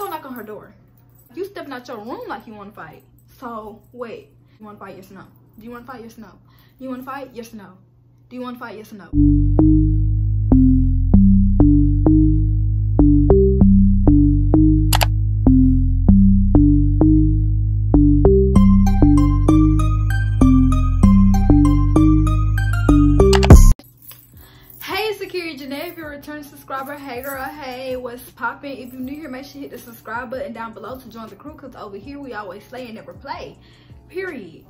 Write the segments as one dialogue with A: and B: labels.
A: go knock on her door? You stepping out your room like you want to fight. So wait, you want to fight? Yes or no? Do you want to fight? Yes or no? You want to fight? Yes or no? Do you want to fight? Yes or no? What's poppin'? If you're new here, make sure you hit the subscribe button down below to join the crew, cause over here we always slay and never play, period.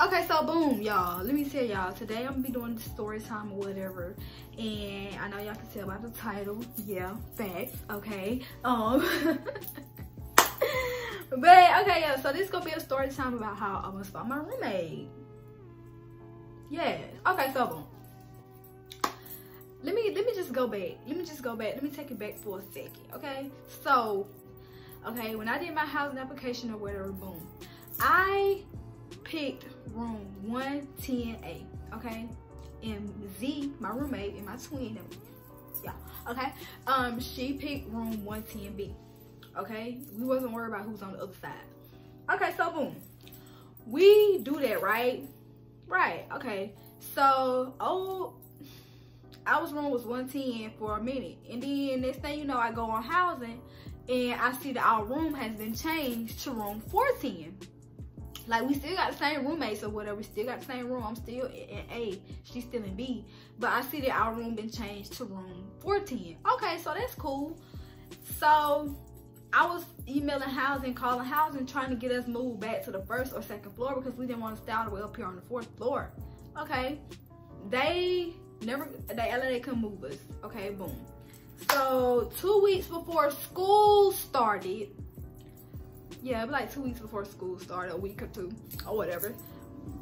A: Okay, so boom, y'all, let me tell y'all, today I'm gonna be doing story time or whatever, and I know y'all can tell by the title, yeah, facts, okay, um, but, okay, yeah, so this is gonna be a story time about how I almost found my roommate. Yeah, okay, so boom let me let me just go back. Let me just go back. Let me take it back for a second okay? So okay when i did my housing application or whatever boom. I picked room 110a okay? And z my roommate and my twin yeah okay? Um she picked room 110b okay? We wasn't worried about who's on the other side. Okay so boom. We do that right? Right okay. So oh our room was 110 for a minute. And then next thing you know, I go on housing and I see that our room has been changed to room 410. Like we still got the same roommates or whatever. We still got the same room. I'm still in A. She's still in B. But I see that our room been changed to room 410. Okay, so that's cool. So I was emailing housing, calling housing, trying to get us moved back to the first or second floor because we didn't want to stay all the way up here on the fourth floor. Okay. They never they LA couldn't move us. Okay, boom. So two weeks before school started, yeah, like two weeks before school started, a week or two or whatever.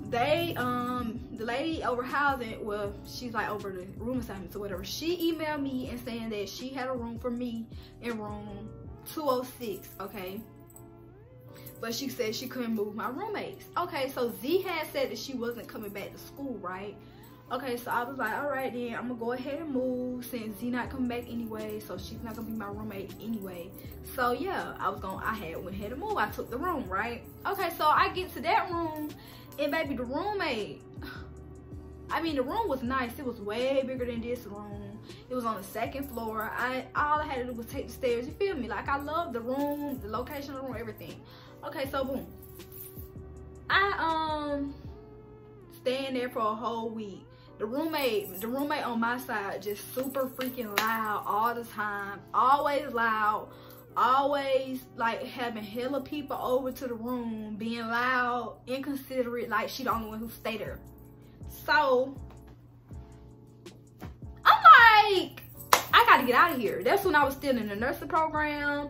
A: They um the lady over housing, well, she's like over the room assignments or whatever. She emailed me and saying that she had a room for me in room 206, okay? But she said she couldn't move my roommates. Okay, so Z had said that she wasn't coming back to school, right? Okay so i was like all right then i'm gonna go ahead and move since z not coming back anyway so she's not gonna be my roommate anyway. So yeah i was gonna i had went ahead and move i took the room right? Okay so i get to that room and baby the roommate i mean the room was nice. It was way bigger than this room. It was on the second floor. I all i had to do was take the stairs. You feel me? Like i love the room the location of the room everything. Okay so boom. I um staying there for a whole week the roommate the roommate on my side just super freaking loud all the time always loud always like having hella people over to the room being loud inconsiderate like she the only one who stayed there. So i'm like i gotta get out of here. That's when i was still in the nursing program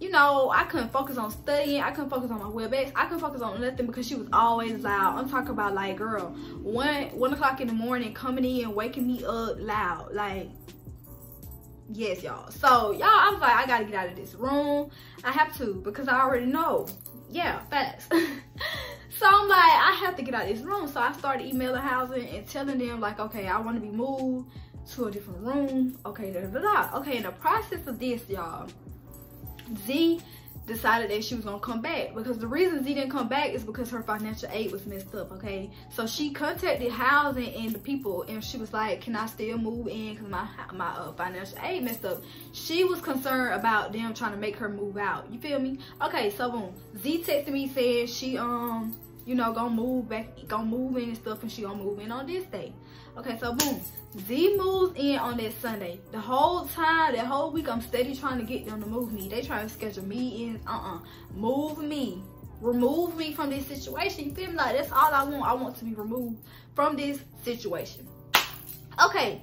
A: you know, I couldn't focus on studying. I couldn't focus on my WebEx. I couldn't focus on nothing because she was always loud. I'm talking about like, girl, one one o'clock in the morning coming in, and waking me up loud. Like, yes, y'all. So y'all, I was like, I gotta get out of this room. I have to because I already know. Yeah, fast. so I'm like, I have to get out of this room. So I started emailing housing and telling them like, okay, I want to be moved to a different room. Okay, da da da. Okay, in the process of this, y'all Z decided that she was gonna come back because the reason Z didn't come back is because her financial aid was messed up, okay? So she contacted housing and the people and she was like, can I still move in because my, my uh, financial aid messed up. She was concerned about them trying to make her move out, you feel me? Okay, so boom, Z texted me saying she, um, you know, gonna move back, gonna move in and stuff and she gonna move in on this day. Okay, so boom, Z moves in on that Sunday. The whole time, that whole week, I'm steady trying to get them to move me. They trying to schedule me in. Uh-uh. Move me. Remove me from this situation. You feel me? Like, that's all I want. I want to be removed from this situation. Okay,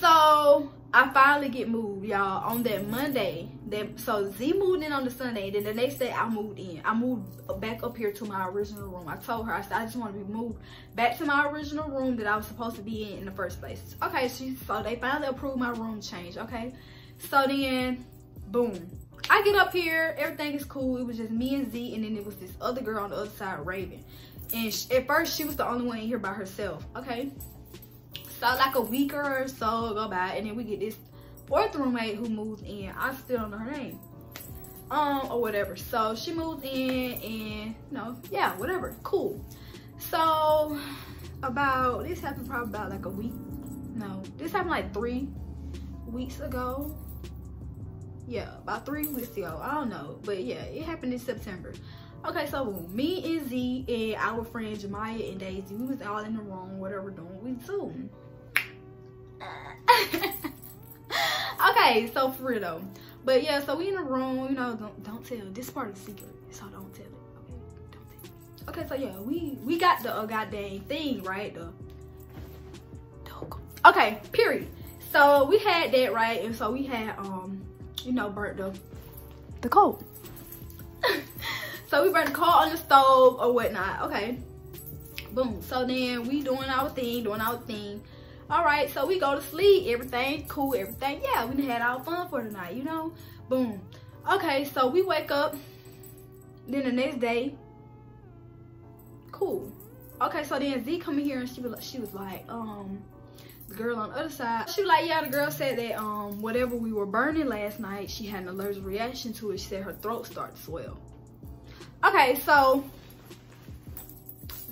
A: so I finally get moved, y'all, on that Monday. That so Z moved in on the Sunday. And then the next day I moved in. I moved back up here to my original room. I told her I said I just want to be moved back to my original room that I was supposed to be in in the first place. Okay, so, so they finally approved my room change. Okay, so then boom. I get up here, everything is cool. It was just me and Z, and then it was this other girl on the other side, Raven. And she, at first, she was the only one in here by herself. Okay, so like a week or so go by and then we get this fourth roommate who moves in. I still don't know her name. um, or whatever. So she moves in and, you know, yeah, whatever, cool. So about, this happened probably about like a week, no, this happened like three weeks ago. Yeah, about three weeks ago, I don't know, but yeah, it happened in September. Okay, so me and Z and our friend Jemiah and Daisy, we was all in the room, whatever doing, we Zoom. okay, so for real though. But yeah, so we in the room, you know, don't, don't tell. This part is secret, so don't tell it. Okay, don't tell. Okay, so yeah, we we got the uh, goddamn thing right. The, the okay, period. So we had that right, and so we had um, you know, burnt the the coal. so we burnt the coal on the stove or whatnot. Okay, boom. So then we doing our thing, doing our thing all right so we go to sleep everything cool everything. Yeah we had our fun for the night you know? Boom. Okay so we wake up then the next day cool. Okay so then z come in here and she was she was like um the girl on the other side she was like yeah the girl said that um whatever we were burning last night she had an allergic reaction to it. She said her throat started to swell. Okay so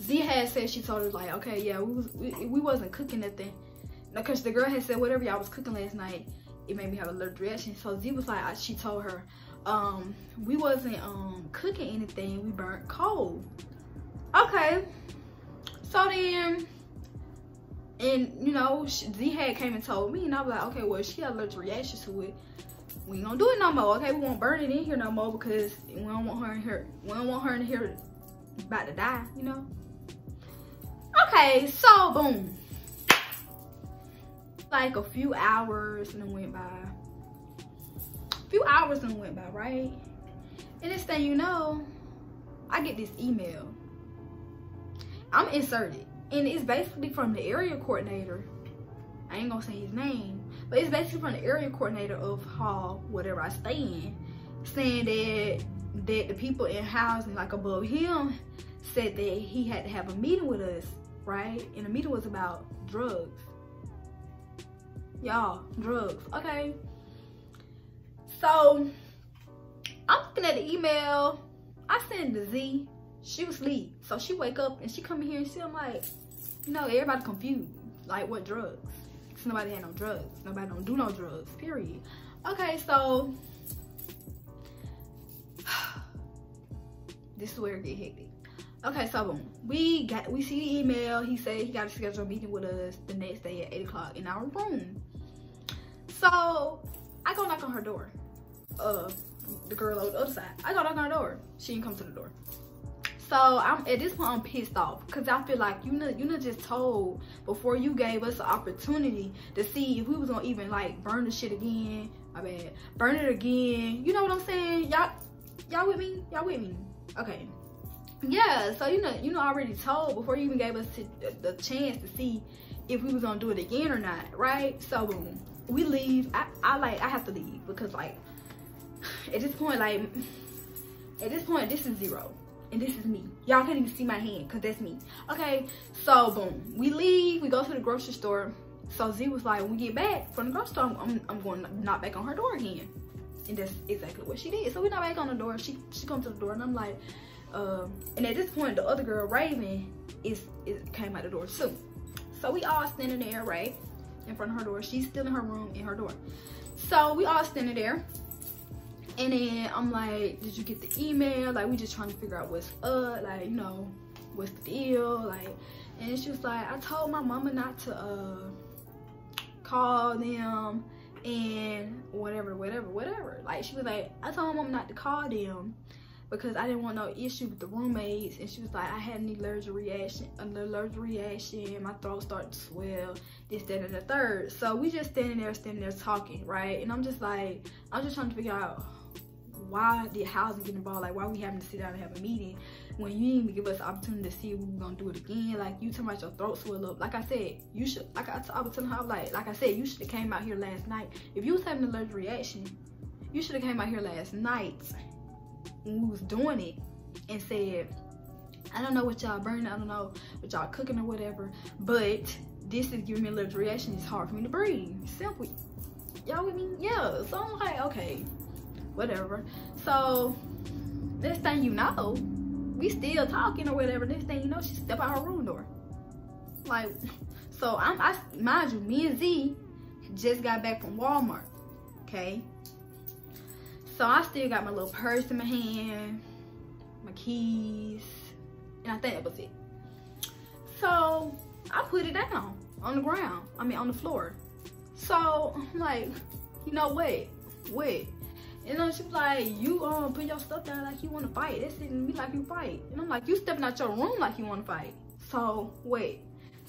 A: Z had said she told us like, okay, yeah, we was we, we wasn't cooking nothing because the girl had said whatever y'all was cooking last night, it made me have a little reaction. So Z was like, she told her, um, we wasn't um cooking anything, we burnt coal. Okay, so then, and you know, Z had came and told me, and I was like, okay, well, she had allergic reaction to it. We ain't gonna do it no more. Okay, we won't burn it in here no more because we don't want her in here. We don't want her in here about to die, you know. Okay, so boom like a few hours and it went by. A few hours and it went by, right? And this thing you know, I get this email. I'm inserted. And it's basically from the area coordinator. I ain't gonna say his name, but it's basically from the area coordinator of hall, whatever I stay in, saying that that the people in housing like above him said that he had to have a meeting with us, right? And the meeting was about drugs y'all drugs. Okay. So i'm looking at the email. I sent the z. She was asleep. So she wake up and she come in here and see i'm like you know everybody confused. Like what drugs? Cause nobody had no drugs. Nobody don't do no drugs period. Okay so this is where it get hectic. Okay so boom. We got we see the email. He said he got to schedule a meeting with us the next day at 8 o'clock in our room so I go knock on her door. Uh, the girl on the other side. I go knock on her door. She didn't come to the door. So I'm at this point I'm pissed off because I feel like you know you know just told before you gave us an opportunity to see if we was gonna even like burn the shit again. My bad. Burn it again. You know what I'm saying? Y'all y'all with me? Y'all with me? Okay. Yeah, so you know you know already told before you even gave us the chance to see if we was gonna do it again or not, right? So boom we leave. I, I like i have to leave because like at this point like at this point this is zero. And this is me. Y'all can't even see my hand because that's me. Okay so boom. We leave. We go to the grocery store. So z was like when we get back from the grocery store i'm, I'm going to knock back on her door again. And that's exactly what she did. So we knock back on the door. She she comes to the door and i'm like um and at this point the other girl raven is, is came out the door too. So we all standing there right in front of her door. She's still in her room in her door. So we all standing there. And then I'm like, did you get the email? Like, we just trying to figure out what's up. Like, you know, what's the deal? Like, and she was like, I told my mama not to uh, call them and whatever, whatever, whatever. Like, she was like, I told my mama not to call them because I didn't want no issue with the roommates. And she was like, I had an allergic reaction, an allergic reaction. My throat started to swell, this, that, and the third. So we just standing there, standing there talking, right? And I'm just like, I'm just trying to figure out why did housing get involved? Like, why we having to sit down and have a meeting when you didn't even give us the opportunity to see if we were gonna do it again? Like, you talking about your throat swell up. Like I said, you should, like I, was telling her, like, like I said, you should have came out here last night. If you was having an allergic reaction, you should have came out here last night we was doing it and said, I don't know what y'all burning, I don't know what y'all cooking or whatever, but this is giving me a little reaction. It's hard for me to breathe. Simple. Y'all with me? Yeah. So I'm like, okay, whatever. So this thing you know, we still talking or whatever. This thing you know, she step out her room door. Like, so I'm, I mind you, me and Z just got back from Walmart. Okay. So I still got my little purse in my hand, my keys, and I think that was it. So I put it down on the ground. I mean on the floor. So I'm like, you know what? Wait. And then she's like, you um put your stuff down like you wanna fight. That's sitting me like you fight. And I'm like, you stepping out your room like you wanna fight. So wait.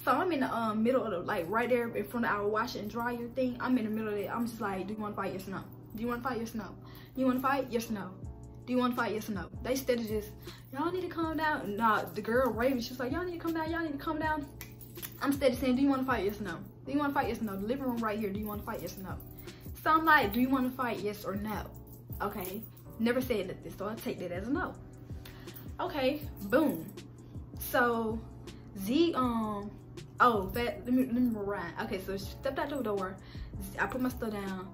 A: So I'm in the um middle of the like right there in front of our washer and dryer thing. I'm in the middle of it. I'm just like, do you wanna fight? Yes or no? Do you wanna fight? Yes or no? You wanna fight? Yes or no? Do you wanna fight? Yes or no? They steady just, y'all need to calm down. Nah, the girl Raven, she's like, y'all need to come down, y'all need to calm down. I'm steady saying, do you wanna fight? Yes or no? Do you wanna fight? Yes or no? The living room right here, do you wanna fight? Yes or no? So I'm like, do you wanna fight? Yes or no? Okay, never said nothing, so I take that as a no. Okay, boom. So Z, um, oh, that, let me, let me rewind. Okay, so stepped out the door. I put my stuff down.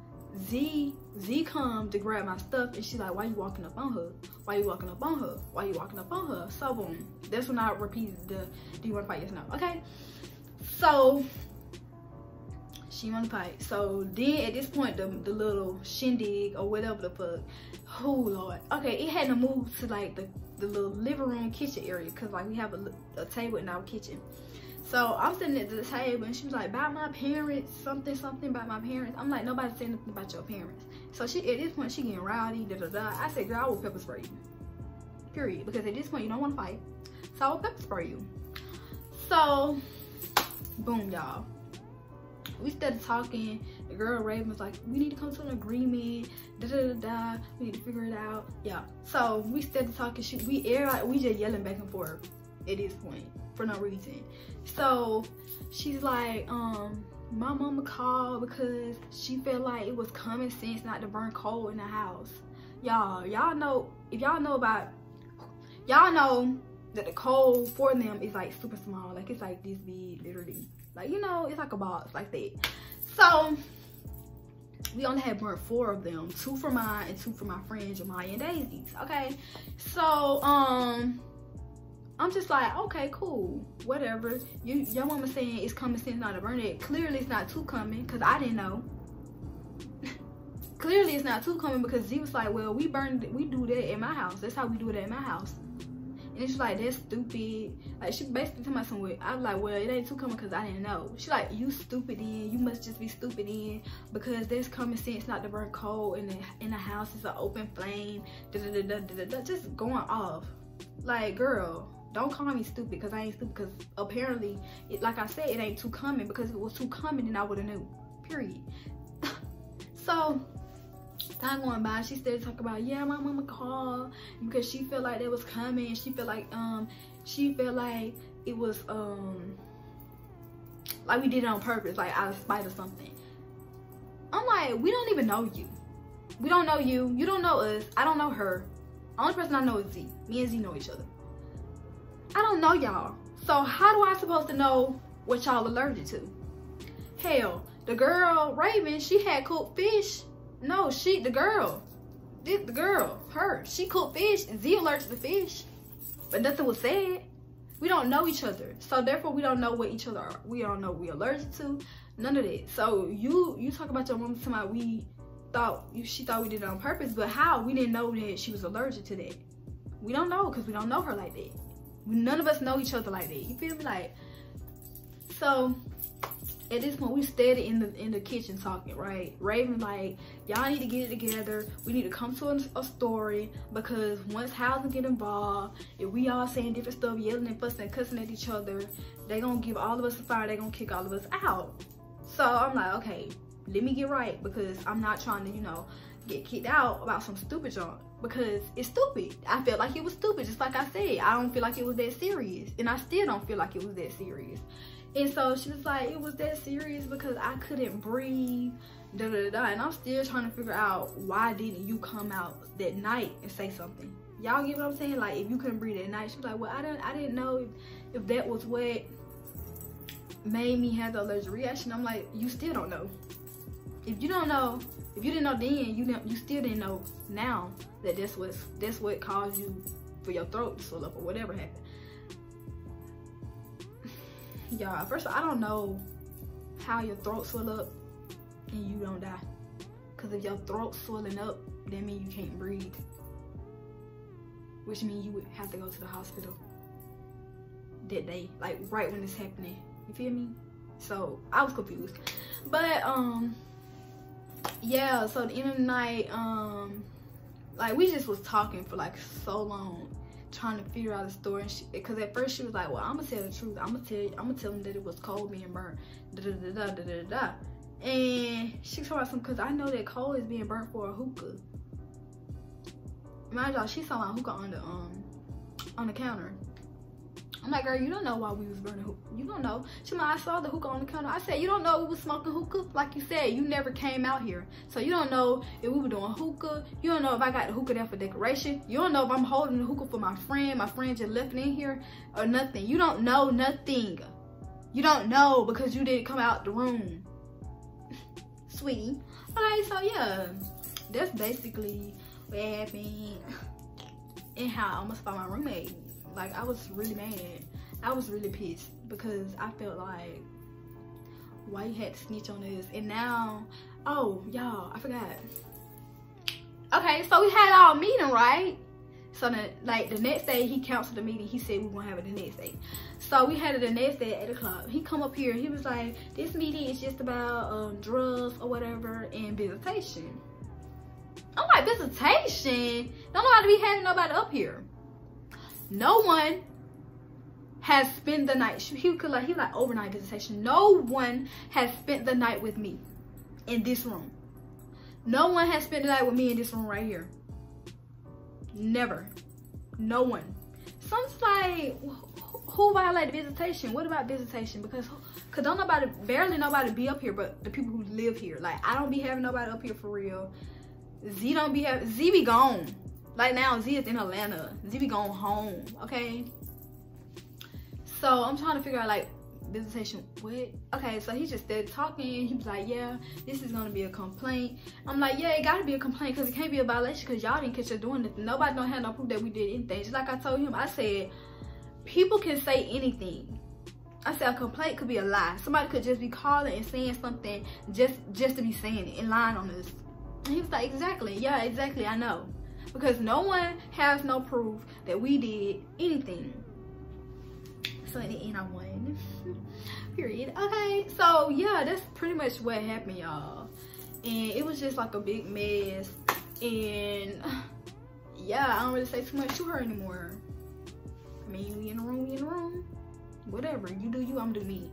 A: Z, Z come to grab my stuff and she's like, why you walking up on her? Why you walking up on her? Why you walking up on her? So boom, that's when I repeated the, do you want to fight? Yes, no. Okay, so she wanna fight. So then at this point, the, the little shindig or whatever the fuck, oh lord. Okay, it had to move to like the, the little living room kitchen area because like we have a, a table in our kitchen. So I'm sitting at the table and she was like, about my parents, something, something about my parents. I'm like, nobody said nothing about your parents. So she at this point she getting rowdy, da da da. I said, girl, I will pepper spray you. Period. Because at this point you don't want to fight. So I will pepper spray you. So boom, y'all. We started talking. The girl Raven was like, we need to come to an agreement. Da da da da. We need to figure it out. Yeah. So we started talking. She, we air like we just yelling back and forth at this point for no reason. So she's like, um, my mama called because she felt like it was common sense not to burn coal in the house. Y'all, y'all know if y'all know about y'all know that the coal for them is like super small. Like it's like this big, literally. Like, you know, it's like a box like that. So we only had burned four of them. Two for mine and two for my friends, Jemiah and Daisy's. Okay. So um I'm just like, okay, cool, whatever. You your mama saying it's common sense not to burn it. Clearly it's not too coming because I didn't know. Clearly it's not too coming because Z was like, well, we burned, we do that in my house. That's how we do it at my house. And she's like, that's stupid. Like, she basically told me somewhere. I was like, well, it ain't too coming because I didn't know. She like, you stupid in. You must just be stupid in because there's common sense not to burn coal in the, in the house. It's an open flame. Da, da, da, da, da, da, just going off. Like, girl, don't call me stupid because I ain't stupid because apparently, it, like I said, it ain't too coming because if it was too coming, then I would have knew. Period. so, time going by, she started talking about, yeah, my mama called because she felt like that was coming. She felt like, um, she felt like it was, um, like we did it on purpose, like out of spite or something. I'm like, we don't even know you. We don't know you. You don't know us. I don't know her. Only person I know is Z. Me and Z know each other. I don't know y'all. So how do I supposed to know what y'all allergic to? Hell, the girl, Raven, she had cooked fish no, she, the girl, the, the girl, her, she cooked fish. and Z allergic to fish, but nothing was said. We don't know each other, so therefore we don't know what each other are. We don't know we allergic to, none of that. So you you talk about your mom somebody we thought she thought we did it on purpose, but how we didn't know that she was allergic to that. We don't know because we don't know her like that. None of us know each other like that. You feel me? Like so at this point we stayed in the in the kitchen talking right? Raven like y'all need to get it together. We need to come to a, a, story because once housing get involved if we all saying different stuff yelling and fussing and cussing at each other they gonna give all of us a fire. They gonna kick all of us out. So i'm like okay let me get right because i'm not trying to you know get kicked out about some stupid junk because it's stupid i felt like it was stupid just like i said i don't feel like it was that serious and i still don't feel like it was that serious and so she was like, it was that serious because I couldn't breathe, da da da. And I'm still trying to figure out why didn't you come out that night and say something? Y'all get what I'm saying? Like if you couldn't breathe at night, she was like, well, I didn't, I didn't know if, if that was what made me have the allergic reaction. I'm like, you still don't know. If you don't know, If you didn't know then, you you still didn't know now that that's what's that's what caused you for your throat to swell up or whatever happened. Y'all, first all, I don't know how your throat swell up and you don't die. Cause if your throat swelling up, that means you can't breathe. Which means you would have to go to the hospital that day, like right when it's happening. You feel me? So I was confused. But um yeah, so at the end of the night, um like we just was talking for like so long trying to figure out a story because at first she was like well i'm gonna tell the truth. I'm gonna tell you i'm gonna tell him that it was coal being burnt. Da da da da da da, da. and she told us some because i know that coal is being burnt for a hookah. Mind y'all she saw my hookah on the um on the counter I'm like, girl, you don't know why we was burning hookah. You don't know. She like, I saw the hookah on the counter. I said, you don't know we was smoking hookah? Like you said, you never came out here. So you don't know if we were doing hookah. You don't know if I got the hookah there for decoration. You don't know if I'm holding the hookah for my friend. My friend just left it in here or nothing. You don't know nothing. You don't know because you didn't come out the room. Sweetie. Okay, so yeah. That's basically what happened and how I almost found my roommate like I was really mad. I was really pissed because I felt like why you had to snitch on us. And now, oh y'all, I forgot. Okay, so we had our meeting, right? So the, like the next day he canceled the meeting. He said we gonna have it the next day. So we had it the next day at 8 o'clock. He come up here, he was like, this meeting is just about um, drugs or whatever and visitation. I'm like, visitation? Don't know how to be having nobody up here no one has spent the night. He could like he like overnight visitation. No one has spent the night with me in this room. No one has spent the night with me in this room right here. Never. No one. So like, who violated visitation? What about visitation? Because, cause don't nobody, barely nobody be up here, but the people who live here. Like, I don't be having nobody up here for real. Z don't be having, Z be gone. Like now, Z is in Atlanta. Z be going home, okay? So I'm trying to figure out like visitation. What? Okay so he just started talking. He was like yeah this is gonna be a complaint. I'm like yeah it gotta be a complaint because it can't be a violation because y'all didn't catch us doing nothing. Nobody don't have no proof that we did anything. Just like i told him i said people can say anything. I said a complaint could be a lie. Somebody could just be calling and saying something just just to be saying it and lying on us. And he was like exactly. Yeah exactly. I know because no one has no proof that we did anything. So in the end, I won. Period. Okay, so yeah, that's pretty much what happened, y'all. And it was just like a big mess. And yeah, I don't really say too much to her anymore. I mean, we in the room, we in the room. Whatever, you do you, I'm do me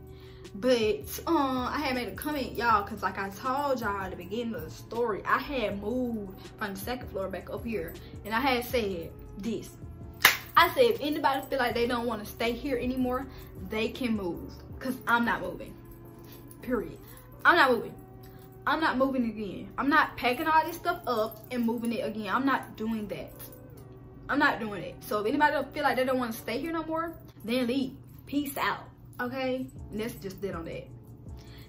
A: but um i had made a comment y'all because like i told y'all at the beginning of the story i had moved from the second floor back up here and i had said this. I said if anybody feel like they don't want to stay here anymore they can move because i'm not moving period. I'm not moving. I'm not moving again. I'm not packing all this stuff up and moving it again. I'm not doing that. I'm not doing it. So if anybody don't feel like they don't want to stay here no more then leave. Peace out okay and that's just it on that.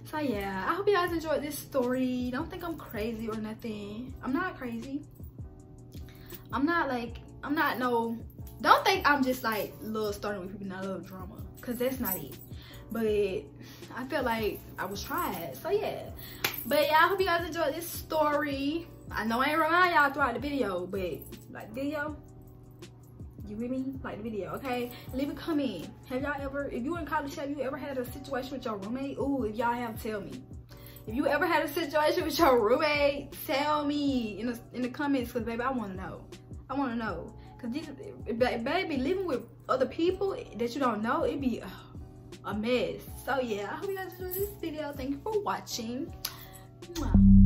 A: So yeah i hope you guys enjoyed this story. Don't think i'm crazy or nothing. I'm not crazy. I'm not like i'm not no. Don't think i'm just like love starting with people not love drama because that's not it. But i felt like i was tried so yeah. But yeah i hope you guys enjoyed this story. I know i ain't remind y'all throughout the video but like video you with me? Like the video, okay? Leave a comment. Have y'all ever, if you in college, have you ever had a situation with your roommate? Ooh, if y'all have, tell me. If you ever had a situation with your roommate, tell me in the, in the comments, because baby, I want to know. I want to know. Because baby, living with other people that you don't know, it'd be uh, a mess. So yeah, I hope you guys enjoyed this video. Thank you for watching. Mwah.